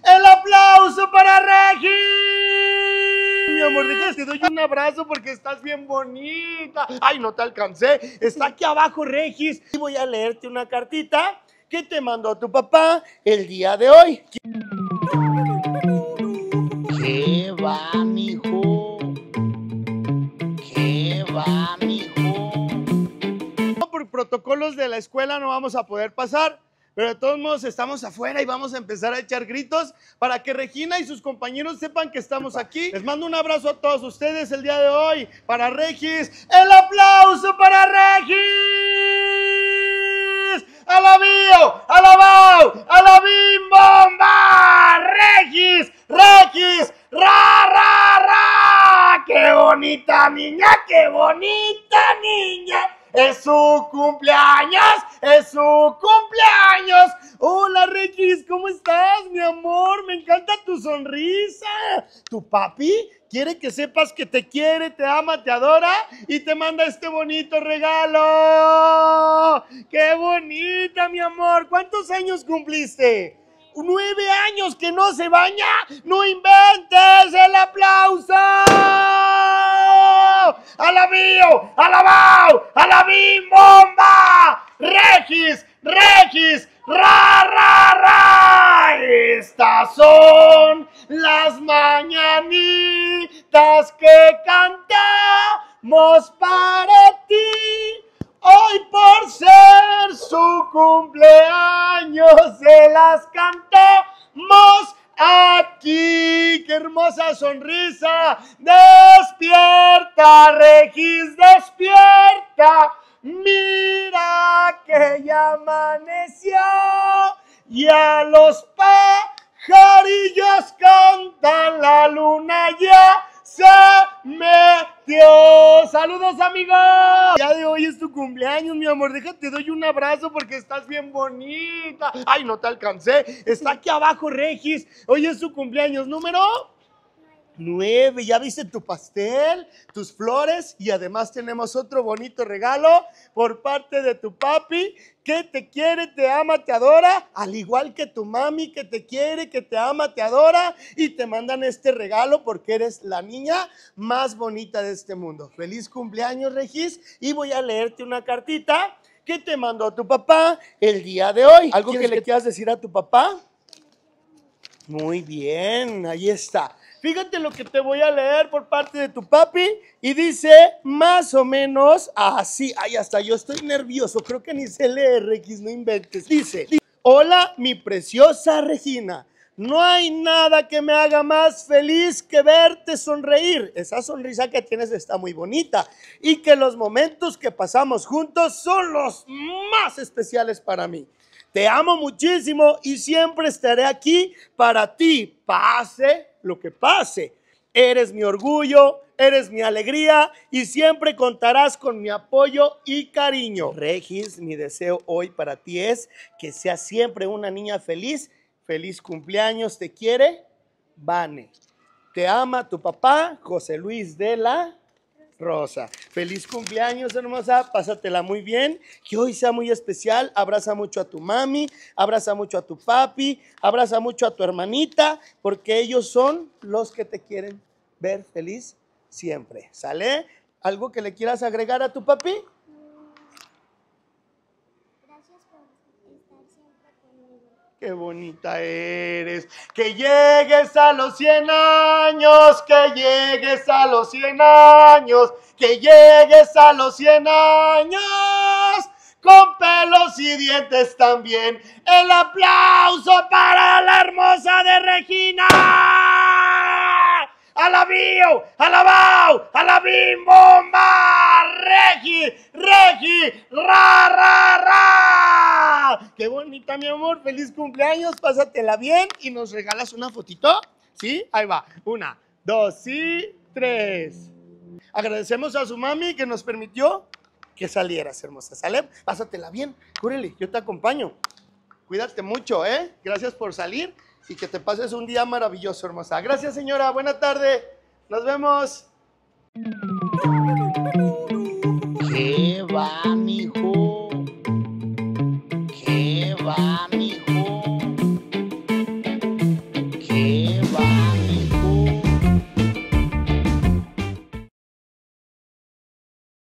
El aplauso para Regis. Mi amor, déjame, te doy un abrazo porque estás bien bonita. Ay, no te alcancé. Está aquí abajo, Regis. Y voy a leerte una cartita que te mandó tu papá el día de hoy. ¿Qué va, mijo? ¿Qué va, mijo? Por protocolos de la escuela no vamos a poder pasar. Pero de todos modos estamos afuera y vamos a empezar a echar gritos para que Regina y sus compañeros sepan que estamos aquí. Les mando un abrazo a todos ustedes el día de hoy. Para Regis, el aplauso para Regis. ¡Alabío! ¡Alabao! ¡Alabim bomba! ¡Regis! ¡Regis! ¡Ra, ra, ra! ¡Qué bonita niña! ¡Qué bonita niña! Es su cumpleaños, es su cumpleaños. Hola Regis, ¿cómo estás, mi amor? Me encanta tu sonrisa. Tu papi quiere que sepas que te quiere, te ama, te adora y te manda este bonito regalo. ¡Qué bonita, mi amor! ¿Cuántos años cumpliste? nueve años que no se baña, no inventes el aplauso. ¡Alabío! ¡Alabao! ¡Alabim bomba! ¡Regis! ¡Regis! ¡Ra, ra, ra! Estas son las mañanitas que cantamos para ti. Hoy por ser su cumpleaños se las cantamos aquí. ¡Qué hermosa sonrisa! ¡Despierta, Regis! ¡Despierta! Mira que ya amaneció y a los pajarillos cantan la luna ya se metió. Saludos amigos. Ya de hoy es tu cumpleaños, mi amor. Déjate, doy un abrazo porque estás bien bonita. Ay, no te alcancé. Está aquí abajo, Regis. Hoy es su cumpleaños número... Nueve, ya viste tu pastel, tus flores y además tenemos otro bonito regalo por parte de tu papi que te quiere, te ama, te adora, al igual que tu mami que te quiere, que te ama, te adora y te mandan este regalo porque eres la niña más bonita de este mundo. Feliz cumpleaños, Regis, y voy a leerte una cartita que te mandó tu papá el día de hoy. ¿Algo que le quieras decir a tu papá? Muy bien, ahí está. Fíjate lo que te voy a leer por parte de tu papi y dice más o menos así. Ay, hasta yo estoy nervioso, creo que ni se lee, X, no inventes. Dice, hola mi preciosa Regina. No hay nada que me haga más feliz que verte sonreír. Esa sonrisa que tienes está muy bonita. Y que los momentos que pasamos juntos son los más especiales para mí. Te amo muchísimo y siempre estaré aquí para ti, pase lo que pase. Eres mi orgullo, eres mi alegría y siempre contarás con mi apoyo y cariño. Regis, mi deseo hoy para ti es que seas siempre una niña feliz. Feliz cumpleaños, te quiere, Vane. Te ama tu papá, José Luis de la Rosa. Feliz cumpleaños, hermosa. Pásatela muy bien. Que hoy sea muy especial. Abraza mucho a tu mami, abraza mucho a tu papi, abraza mucho a tu hermanita, porque ellos son los que te quieren ver feliz siempre. ¿Sale? ¿Algo que le quieras agregar a tu papi? Qué bonita eres. Que llegues a los 100 años, que llegues a los 100 años, que llegues a los 100 años. Con pelos y dientes también. El aplauso para la hermosa de Regina. ¡Alabío! ¡Alabao! ¡Alabim bomba! ¡Regi! ¡Regi! ¡Ra, ra, ra! ¡Qué bonita, mi amor! ¡Feliz cumpleaños! Pásatela bien y nos regalas una fotito. ¿Sí? Ahí va. Una, dos y tres. Agradecemos a su mami que nos permitió que salieras, hermosa. ¿Sale? Pásatela bien. Cúrele, yo te acompaño. Cuídate mucho, ¿eh? Gracias por salir y que te pases un día maravilloso, hermosa. Gracias, señora. Buena tarde. Nos vemos.